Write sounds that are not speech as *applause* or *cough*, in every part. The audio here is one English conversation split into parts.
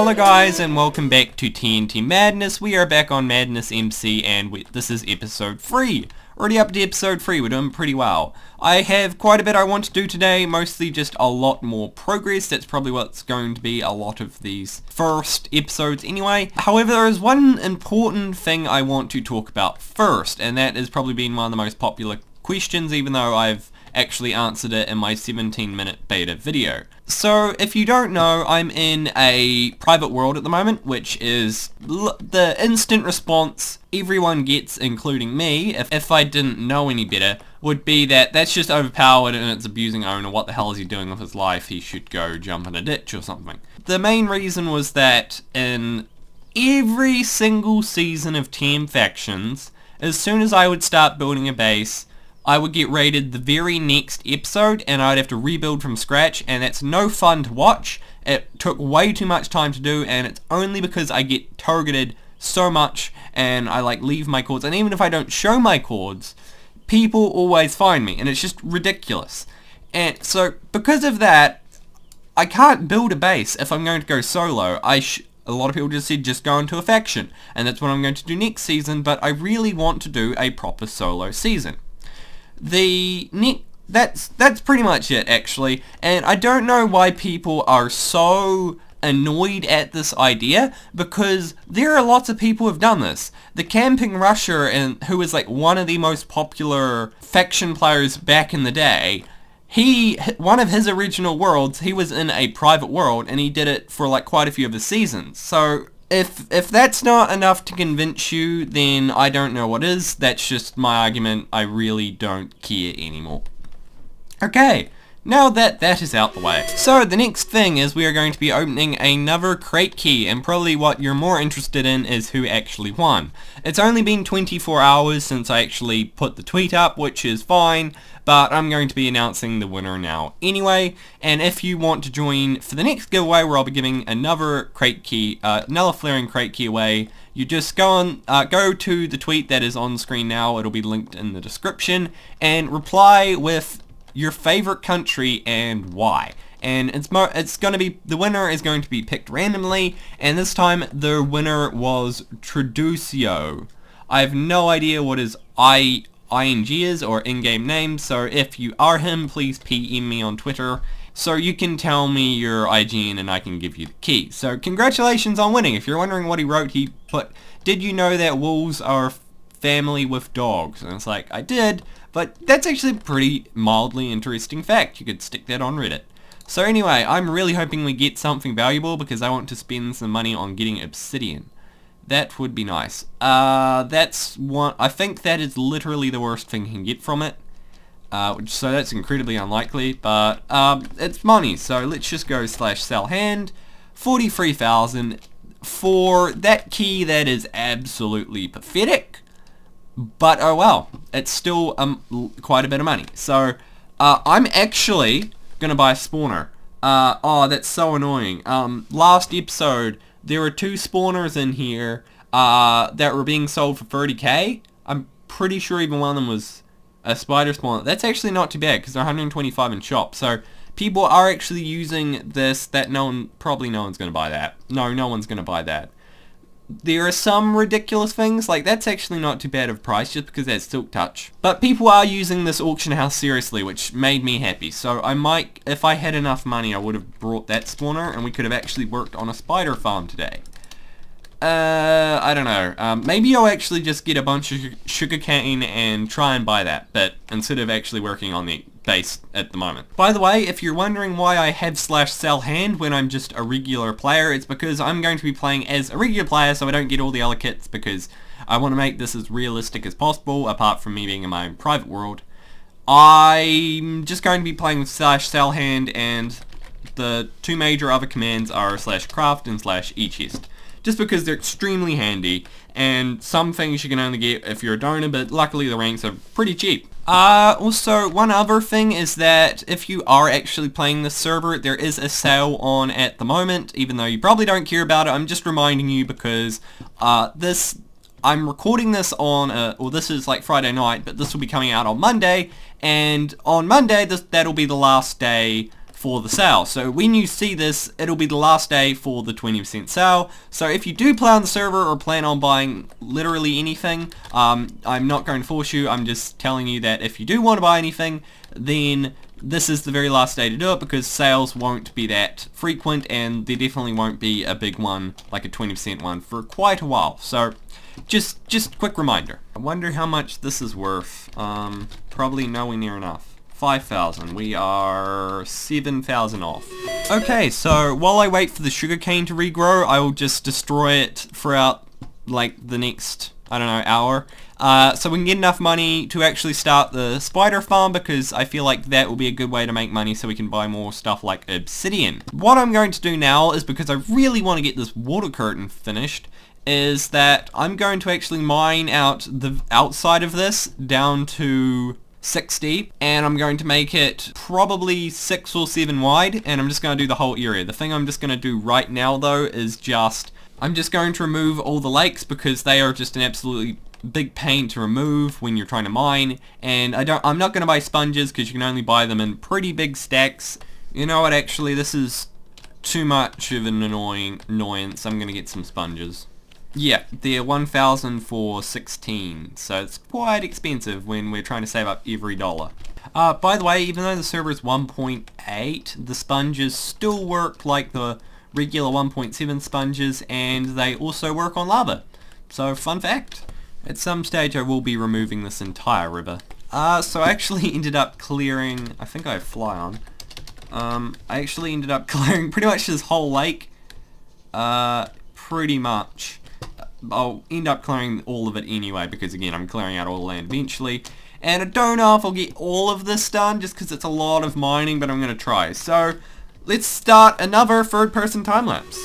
Hello guys and welcome back to TNT Madness. We are back on Madness MC and we, this is episode 3. Already up to episode 3, we're doing pretty well. I have quite a bit I want to do today, mostly just a lot more progress. That's probably what's going to be a lot of these first episodes anyway. However, there is one important thing I want to talk about first, and that has probably been one of the most popular questions, even though I've actually answered it in my 17 minute beta video. So if you don't know, I'm in a private world at the moment, which is the instant response everyone gets, including me, if, if I didn't know any better, would be that that's just overpowered and it's abusing owner. What the hell is he doing with his life? He should go jump in a ditch or something. The main reason was that in every single season of TMFactions, as soon as I would start building a base, I would get raided the very next episode and I'd have to rebuild from scratch and that's no fun to watch. It took way too much time to do and it's only because I get targeted so much and I like leave my coords and even if I don't show my coords, people always find me and it's just ridiculous. And so because of that, I can't build a base if I'm going to go solo. I a lot of people just said just go into a faction and that's what I'm going to do next season but I really want to do a proper solo season the next that's that's pretty much it actually and I don't know why people are so annoyed at this idea because there are lots of people who have done this. The Camping Rusher and who was like one of the most popular faction players back in the day he one of his original worlds he was in a private world and he did it for like quite a few of the seasons so if if that's not enough to convince you, then I don't know what is. That's just my argument. I really don't care anymore. Okay, now that that is out the way. So the next thing is we are going to be opening another crate key and probably what you're more interested in is who actually won. It's only been 24 hours since I actually put the tweet up which is fine but I'm going to be announcing the winner now anyway and if you want to join for the next giveaway where I'll be giving another crate key, uh, another flaring crate key away you just go on, uh, go to the tweet that is on screen now, it'll be linked in the description, and reply with your favorite country and why. And it's mo it's going to be, the winner is going to be picked randomly, and this time the winner was Traducio. I have no idea what his I ING is or in-game name, so if you are him, please PM me on Twitter so you can tell me your IGN and I can give you the key. So congratulations on winning. If you're wondering what he wrote, he put, did you know that wolves are family with dogs? And it's like, I did, but that's actually a pretty mildly interesting fact. You could stick that on Reddit. So anyway, I'm really hoping we get something valuable because I want to spend some money on getting obsidian. That would be nice. Uh, that's one, I think that is literally the worst thing you can get from it. Uh, so that's incredibly unlikely, but um, it's money, so let's just go slash sell hand. 43,000 for that key that is absolutely pathetic. But oh well, it's still um, quite a bit of money. So uh, I'm actually going to buy a spawner. Uh, oh, that's so annoying. Um, last episode, there were two spawners in here uh, that were being sold for 30k. I'm pretty sure even one of them was a spider spawner. That's actually not too bad because they're 125 in shop. So people are actually using this that no one, probably no one's going to buy that. No, no one's going to buy that there are some ridiculous things, like that's actually not too bad of price just because that's Silk Touch. But people are using this auction house seriously, which made me happy. So I might, if I had enough money, I would have brought that spawner and we could have actually worked on a spider farm today. Uh, I don't know. Um, maybe I'll actually just get a bunch of sugarcane and try and buy that, but instead of actually working on the base at the moment. By the way, if you're wondering why I have slash sell hand when I'm just a regular player, it's because I'm going to be playing as a regular player so I don't get all the other kits because I want to make this as realistic as possible, apart from me being in my own private world. I'm just going to be playing with slash sell hand and the two major other commands are slash craft and slash e-chest just because they're extremely handy and some things you can only get if you're a donor but luckily the ranks are pretty cheap. Uh, also, one other thing is that if you are actually playing this server, there is a sale on at the moment, even though you probably don't care about it. I'm just reminding you because uh, this, I'm recording this on, a, well this is like Friday night, but this will be coming out on Monday, and on Monday, this, that'll be the last day for the sale. So when you see this, it'll be the last day for the 20% sale. So if you do play on the server or plan on buying literally anything, um, I'm not going to force you. I'm just telling you that if you do want to buy anything, then this is the very last day to do it because sales won't be that frequent and there definitely won't be a big one, like a 20% one, for quite a while. So just just quick reminder. I wonder how much this is worth. Um, probably nowhere near enough. 5,000. We are 7,000 off. Okay, so while I wait for the sugarcane to regrow, I will just destroy it throughout, like, the next, I don't know, hour. Uh, so we can get enough money to actually start the spider farm because I feel like that will be a good way to make money so we can buy more stuff like obsidian. What I'm going to do now is because I really want to get this water curtain finished is that I'm going to actually mine out the outside of this down to 60 and I'm going to make it probably 6 or 7 wide and I'm just going to do the whole area. The thing I'm just going to do right now though is just I'm just going to remove all the lakes because they are just an absolutely big pain to remove when you're trying to mine and I don't I'm not going to buy sponges because you can only buy them in pretty big stacks. You know what actually this is too much of an annoying annoyance. I'm going to get some sponges. Yeah, they're 1,000 for 16, so it's quite expensive when we're trying to save up every dollar. Uh, by the way, even though the server is 1.8, the sponges still work like the regular 1.7 sponges, and they also work on lava. So, fun fact. At some stage I will be removing this entire river. Uh, so I actually *laughs* ended up clearing, I think I have fly on. Um, I actually ended up *laughs* clearing pretty much this whole lake. Uh, pretty much. I'll end up clearing all of it anyway because again I'm clearing out all the land eventually and I don't know if I'll get all of this done just because it's a lot of mining but I'm going to try. So let's start another third person time lapse.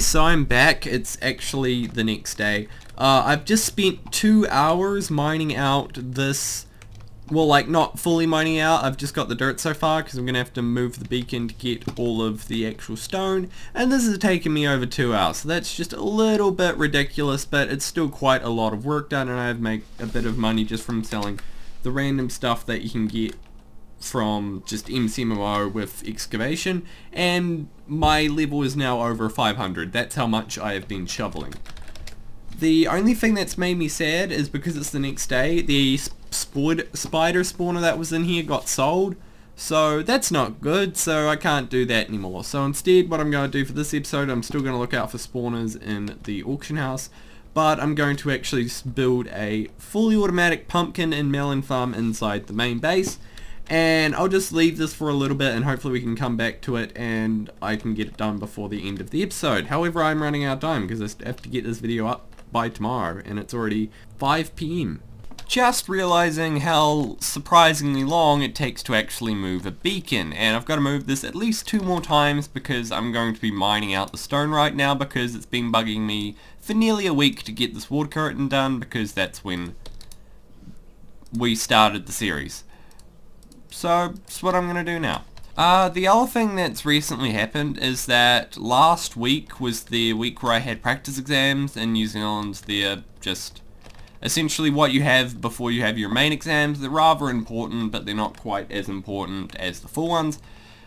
So I'm back. It's actually the next day. Uh, I've just spent two hours mining out this, well, like, not fully mining out. I've just got the dirt so far because I'm going to have to move the beacon to get all of the actual stone. And this has taken me over two hours, so that's just a little bit ridiculous, but it's still quite a lot of work done, and I've made a bit of money just from selling the random stuff that you can get from just MCMMO with excavation and my level is now over 500. That's how much I have been shoveling. The only thing that's made me sad is because it's the next day, the spider spawner that was in here got sold. So that's not good, so I can't do that anymore. So instead, what I'm going to do for this episode, I'm still going to look out for spawners in the auction house, but I'm going to actually build a fully automatic pumpkin and melon farm inside the main base, and I'll just leave this for a little bit and hopefully we can come back to it and I can get it done before the end of the episode. However, I'm running out of time because I have to get this video up by tomorrow and it's already 5 p.m. Just realizing how surprisingly long it takes to actually move a beacon and I've got to move this at least two more times because I'm going to be mining out the stone right now because it's been bugging me for nearly a week to get this water curtain done because that's when we started the series. So, that's what I'm going to do now. Uh, the other thing that's recently happened is that last week was the week where I had practice exams in New Zealand. They're just essentially what you have before you have your main exams. They're rather important, but they're not quite as important as the full ones.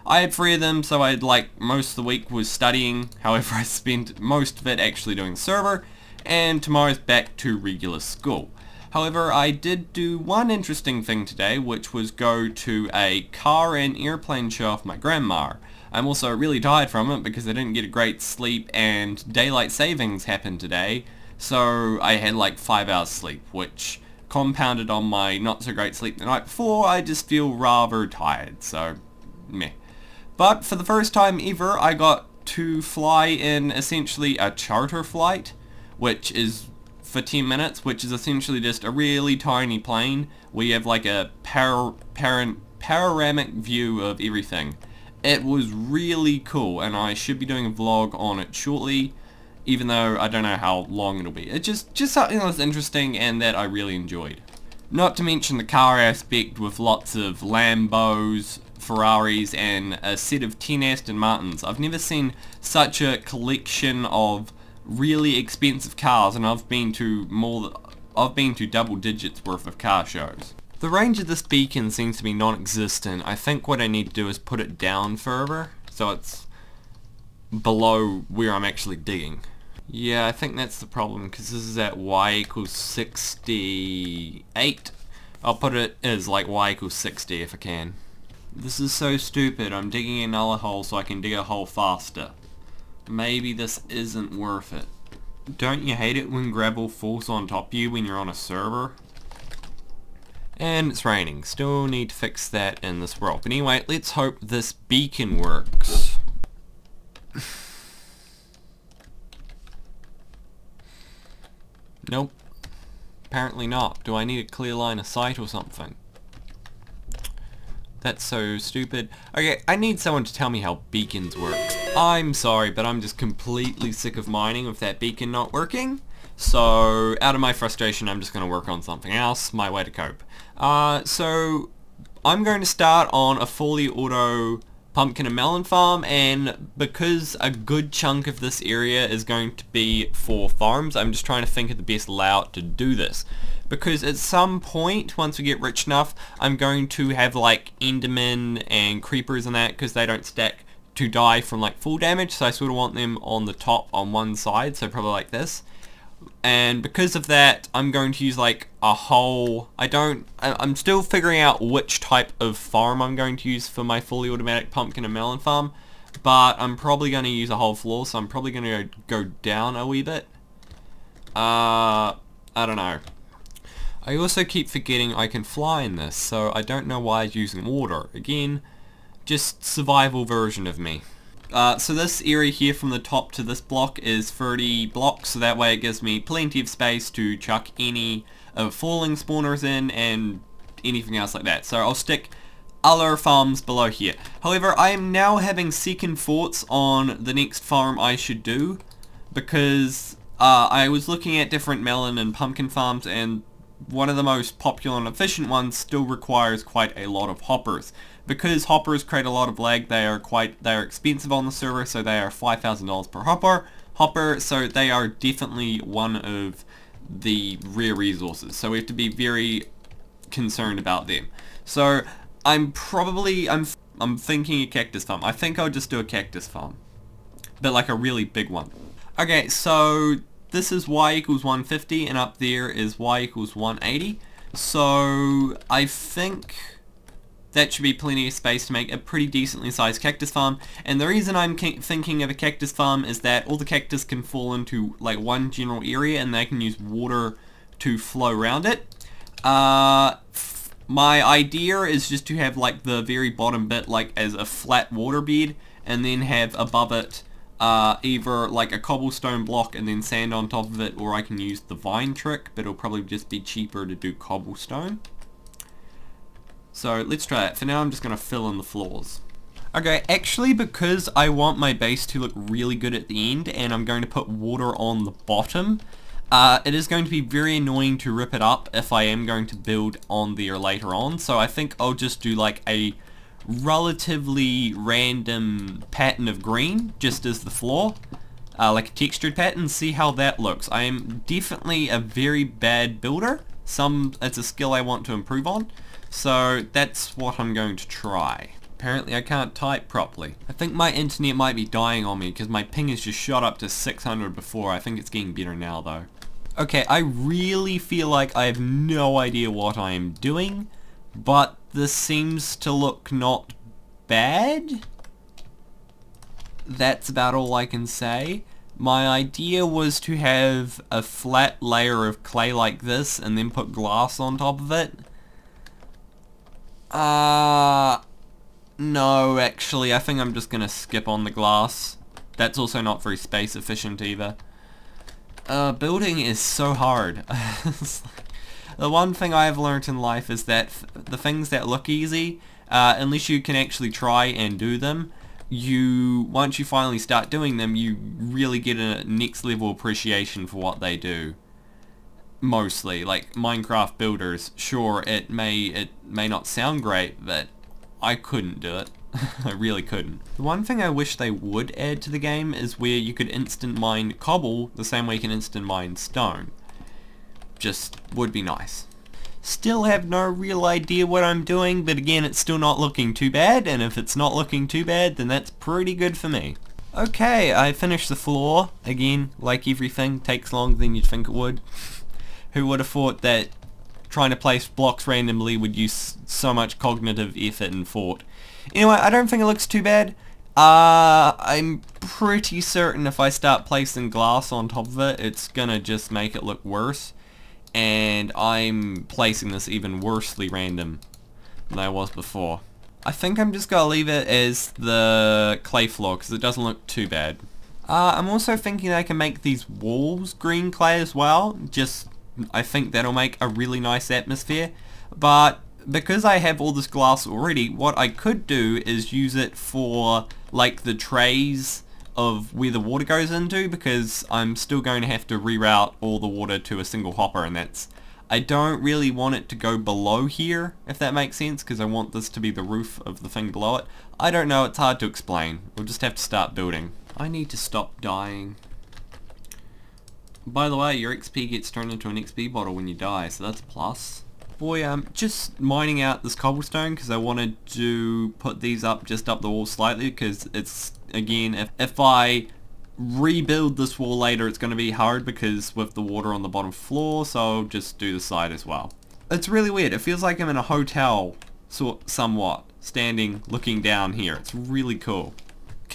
I had three of them, so I'd like most of the week was studying. *laughs* However, I spent most of it actually doing server. and tomorrow's back to regular school. However, I did do one interesting thing today, which was go to a car and airplane show off my grandma. I'm also really tired from it because I didn't get a great sleep and daylight savings happened today, so I had like 5 hours sleep, which compounded on my not so great sleep the night before, I just feel rather tired, so meh. But for the first time ever, I got to fly in essentially a charter flight, which is for 10 minutes, which is essentially just a really tiny plane. We have like a par par panoramic view of everything. It was really cool, and I should be doing a vlog on it shortly, even though I don't know how long it'll be. It's just, just something that's interesting and that I really enjoyed. Not to mention the car aspect with lots of Lambos, Ferraris, and a set of 10 Aston Martins. I've never seen such a collection of really expensive cars and I've been to more I've been to double digits worth of car shows. The range of this beacon seems to be non-existent. I think what I need to do is put it down further so it's below where I'm actually digging. Yeah, I think that's the problem because this is at y equals 68. I'll put it as like y equals 60 if I can. This is so stupid. I'm digging another hole so I can dig a hole faster. Maybe this isn't worth it. Don't you hate it when gravel falls on top of you when you're on a server? And it's raining. Still need to fix that in this world. But anyway, let's hope this beacon works. nope. Apparently not. Do I need a clear line of sight or something? That's so stupid. Okay, I need someone to tell me how beacons work. I'm sorry, but I'm just completely sick of mining with that beacon not working. So, out of my frustration, I'm just going to work on something else, my way to cope. Uh, so, I'm going to start on a fully auto pumpkin and melon farm and because a good chunk of this area is going to be for farms I'm just trying to think of the best layout to do this because at some point once we get rich enough I'm going to have like endermen and creepers and that because they don't stack to die from like full damage so I sort of want them on the top on one side so probably like this. And because of that I'm going to use like a whole I don't I'm still figuring out which type of farm I'm going to use for my fully automatic pumpkin and melon farm but I'm probably going to use a whole floor so I'm probably going to go down a wee bit. Uh I don't know. I also keep forgetting I can fly in this so I don't know why I'm using water again just survival version of me uh, so this area here from the top to this block is 30 blocks, so that way it gives me plenty of space to chuck any uh, falling spawners in and anything else like that. So I'll stick other farms below here. However, I am now having second thoughts on the next farm I should do because uh, I was looking at different melon and pumpkin farms and one of the most popular and efficient ones still requires quite a lot of hoppers. Because hoppers create a lot of lag, they are quite they are expensive on the server, so they are $5,000 per hopper. Hopper, so they are definitely one of the rare resources. So we have to be very concerned about them. So I'm probably I'm I'm thinking a cactus farm. I think I'll just do a cactus farm, but like a really big one. Okay, so this is y equals 150 and up there is y equals 180. So I think that should be plenty of space to make a pretty decently sized cactus farm. And the reason I'm thinking of a cactus farm is that all the cactus can fall into like one general area and they can use water to flow around it. Uh, my idea is just to have like the very bottom bit like as a flat water bed and then have above it uh, either like a cobblestone block and then sand on top of it or I can use the vine trick but it'll probably just be cheaper to do cobblestone. So let's try it. For now I'm just going to fill in the floors. Okay, actually because I want my base to look really good at the end and I'm going to put water on the bottom, uh, it is going to be very annoying to rip it up if I am going to build on there later on. So I think I'll just do like a relatively random pattern of green just as the floor uh, like a textured pattern see how that looks I am definitely a very bad builder some it's a skill I want to improve on so that's what I'm going to try apparently I can't type properly. I think my internet might be dying on me because my ping has just shot up to 600 before. I think it's getting better now though. Okay, I really feel like I have no idea what I am doing, but this seems to look not bad. That's about all I can say. My idea was to have a flat layer of clay like this and then put glass on top of it. Uh, no, actually, I think I'm just going to skip on the glass. That's also not very space efficient either. Uh, building is so hard. *laughs* the one thing I've learned in life is that the things that look easy, uh, unless you can actually try and do them, you once you finally start doing them, you really get a next level appreciation for what they do. Mostly, like Minecraft builders, sure it may it may not sound great, but I couldn't do it. *laughs* I really couldn't. The one thing I wish they would add to the game is where you could instant mine cobble the same way you can instant mine stone. Just would be nice. Still have no real idea what I'm doing, but again, it's still not looking too bad, and if it's not looking too bad, then that's pretty good for me. Okay, I finished the floor. Again, like everything, takes longer than you'd think it would. Who would have thought that trying to place blocks randomly would use so much cognitive effort and thought. Anyway, I don't think it looks too bad. Uh, I'm pretty certain if I start placing glass on top of it, it's gonna just make it look worse. And I'm placing this even worsely random than I was before. I think I'm just gonna leave it as the clay floor because it doesn't look too bad. Uh, I'm also thinking I can make these walls green clay as well. Just, I think that'll make a really nice atmosphere. But because I have all this glass already, what I could do is use it for like the trays of where the water goes into because I'm still going to have to reroute all the water to a single hopper and that's I don't really want it to go below here if that makes sense because I want this to be the roof of the thing below it. I don't know, it's hard to explain. We'll just have to start building. I need to stop dying. By the way, your XP gets turned into an XP bottle when you die, so that's a plus boy, I'm just mining out this cobblestone because I wanted to put these up just up the wall slightly because it's, again, if, if I rebuild this wall later it's going to be hard because with the water on the bottom floor so I'll just do the side as well. It's really weird. It feels like I'm in a hotel sort somewhat standing looking down here. It's really cool.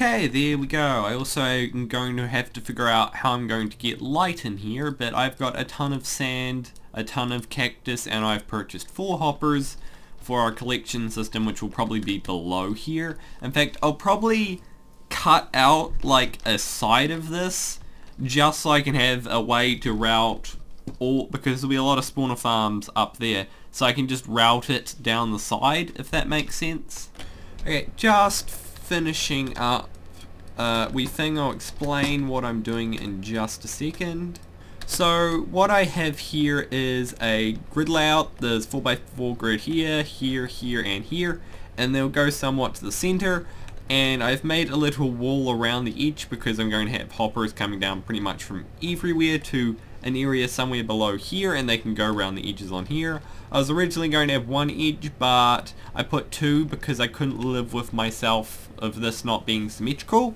Okay, there we go. I also am going to have to figure out how I'm going to get light in here, but I've got a ton of sand a ton of cactus and I've purchased four hoppers for our collection system which will probably be below here. In fact, I'll probably cut out like a side of this just so I can have a way to route all because there'll be a lot of spawner farms up there so I can just route it down the side if that makes sense. Okay, just finishing up uh, we think I'll explain what I'm doing in just a second. So what I have here is a grid layout. There's 4x4 grid here, here, here, and here. And they'll go somewhat to the center. And I've made a little wall around the edge because I'm going to have hoppers coming down pretty much from everywhere to an area somewhere below here and they can go around the edges on here. I was originally going to have one edge but I put two because I couldn't live with myself of this not being symmetrical.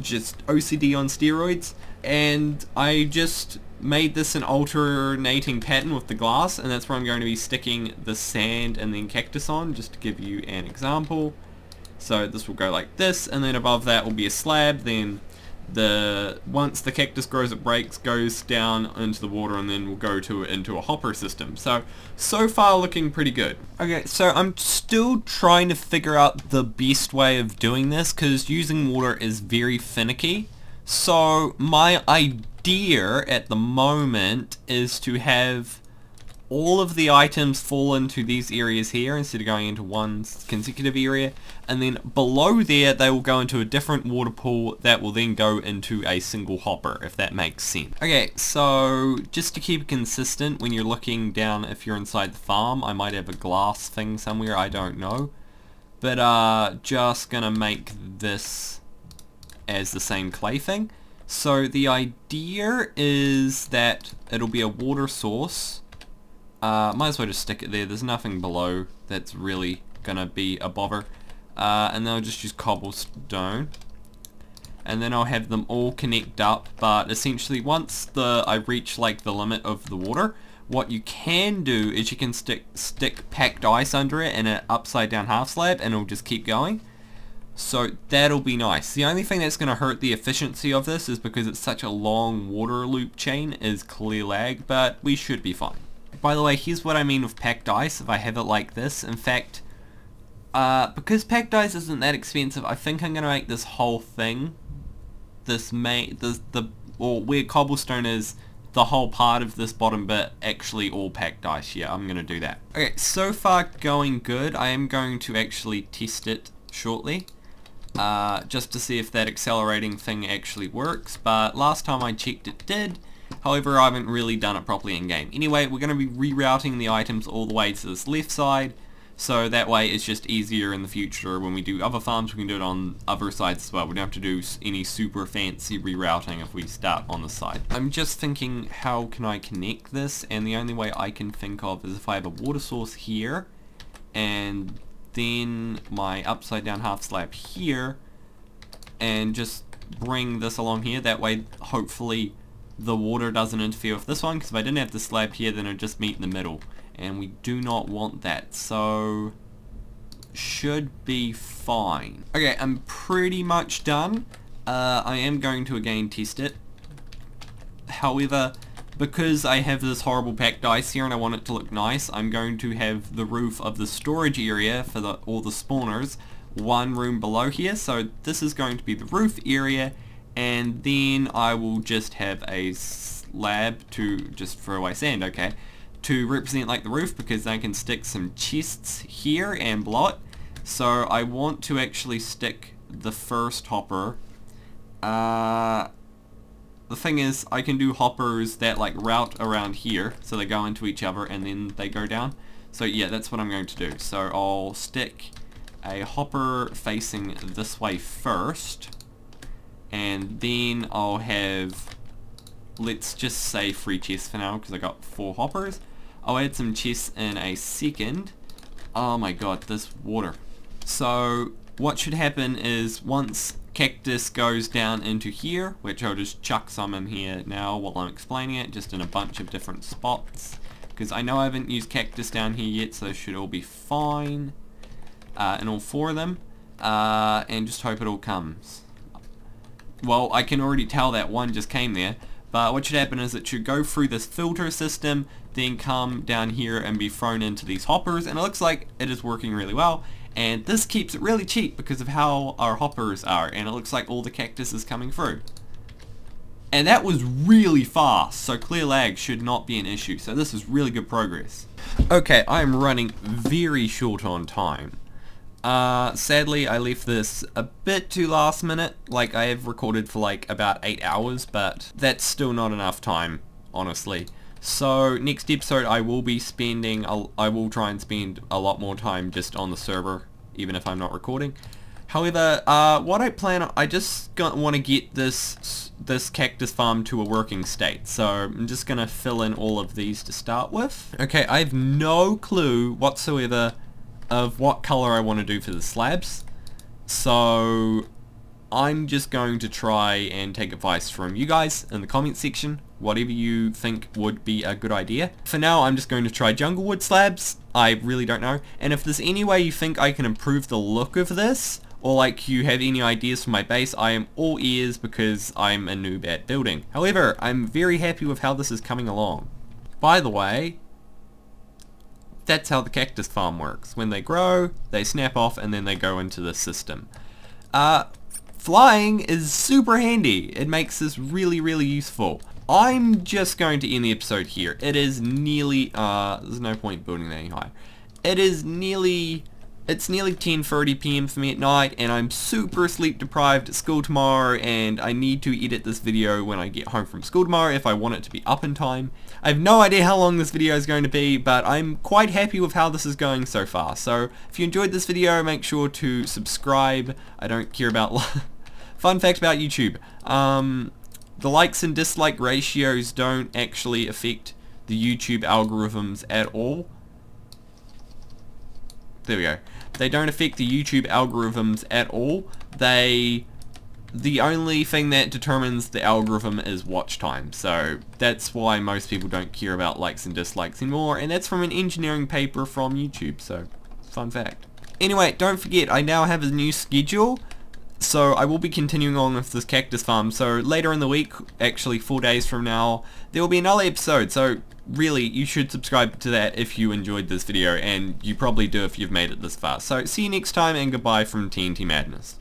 Just OCD on steroids. And I just made this an alternating pattern with the glass and that's where I'm going to be sticking the sand and then cactus on just to give you an example. So this will go like this and then above that will be a slab then the once the cactus grows it breaks goes down into the water and then will go to into a hopper system. So so far looking pretty good. Okay so I'm still trying to figure out the best way of doing this because using water is very finicky. So my idea idea at the moment is to have all of the items fall into these areas here instead of going into one consecutive area and then below there they will go into a different water pool that will then go into a single hopper if that makes sense. Okay so just to keep consistent when you're looking down if you're inside the farm I might have a glass thing somewhere I don't know but uh just gonna make this as the same clay thing so the idea is that it'll be a water source. Uh, might as well just stick it there. There's nothing below that's really gonna be a bother. uh, and then I'll just use cobblestone and then I'll have them all connect up but essentially once the I reach like the limit of the water what you can do is you can stick stick packed ice under it in an upside down half slab and it'll just keep going so that'll be nice. The only thing that's going to hurt the efficiency of this is because it's such a long water loop chain is clear lag, but we should be fine. By the way, here's what I mean with packed ice if I have it like this. In fact, uh, because packed ice isn't that expensive, I think I'm going to make this whole thing, this main, the, the, or where cobblestone is, the whole part of this bottom bit actually all packed ice. Yeah, I'm going to do that. Okay, so far going good. I am going to actually test it shortly uh, just to see if that accelerating thing actually works, but last time I checked it did, however I haven't really done it properly in game. Anyway, we're going to be rerouting the items all the way to this left side, so that way it's just easier in the future when we do other farms, we can do it on other sides as well. We don't have to do any super fancy rerouting if we start on the side. I'm just thinking how can I connect this, and the only way I can think of is if I have a water source here, and then my upside down half slab here and just bring this along here that way hopefully the water doesn't interfere with this one because if I didn't have the slab here then it would just meet in the middle. And we do not want that so should be fine. Okay I'm pretty much done. Uh, I am going to again test it. However because I have this horrible packed ice here and I want it to look nice, I'm going to have the roof of the storage area for the, all the spawners one room below here. So this is going to be the roof area and then I will just have a slab to just throw away sand, okay, to represent like the roof because I can stick some chests here and blow it. So I want to actually stick the first hopper uh, the thing is, I can do hoppers that like route around here, so they go into each other and then they go down. So yeah, that's what I'm going to do. So I'll stick a hopper facing this way first, and then I'll have, let's just say three chests for now, because I got four hoppers. I'll add some chests in a second. Oh my god, this water. So what should happen is once cactus goes down into here, which I'll just chuck some in here now while I'm explaining it, just in a bunch of different spots. Because I know I haven't used cactus down here yet, so should all be fine. Uh, in all four of them. Uh, and just hope it all comes. Well, I can already tell that one just came there. But what should happen is it should go through this filter system, then come down here and be thrown into these hoppers. And it looks like it is working really well. And this keeps it really cheap because of how our hoppers are. And it looks like all the cactus is coming through. And that was really fast, so clear lag should not be an issue. So this is really good progress. Okay, I'm running very short on time. Uh, sadly, I left this a bit too last minute. Like, I have recorded for like about 8 hours, but that's still not enough time, honestly. So next episode I will be spending, I will try and spend a lot more time just on the server, even if I'm not recording. However, uh, what I plan, I just want to get this this cactus farm to a working state. So I'm just going to fill in all of these to start with. Okay, I have no clue whatsoever of what color I want to do for the slabs. So I'm just going to try and take advice from you guys in the comment section, whatever you think would be a good idea. For now, I'm just going to try jungle wood slabs. I really don't know. And if there's any way you think I can improve the look of this, or like you have any ideas for my base, I am all ears because I'm a noob at building. However, I'm very happy with how this is coming along. By the way, that's how the cactus farm works. When they grow, they snap off and then they go into the system. Uh, Flying is super handy. It makes this really, really useful. I'm just going to end the episode here. It is nearly, uh, there's no point building any higher. It is nearly, it's nearly 10.30 p.m. for me at night and I'm super sleep deprived at school tomorrow and I need to edit this video when I get home from school tomorrow if I want it to be up in time. I have no idea how long this video is going to be but I'm quite happy with how this is going so far. So if you enjoyed this video make sure to subscribe. I don't care about *laughs* Fun fact about YouTube. Um, the likes and dislike ratios don't actually affect the YouTube algorithms at all. There we go. They don't affect the YouTube algorithms at all. They the only thing that determines the algorithm is watch time. So that's why most people don't care about likes and dislikes anymore. And that's from an engineering paper from YouTube. So fun fact. Anyway, don't forget, I now have a new schedule. So I will be continuing on with this cactus farm. So later in the week, actually four days from now, there will be another episode. So really, you should subscribe to that if you enjoyed this video. And you probably do if you've made it this far. So see you next time and goodbye from TNT Madness.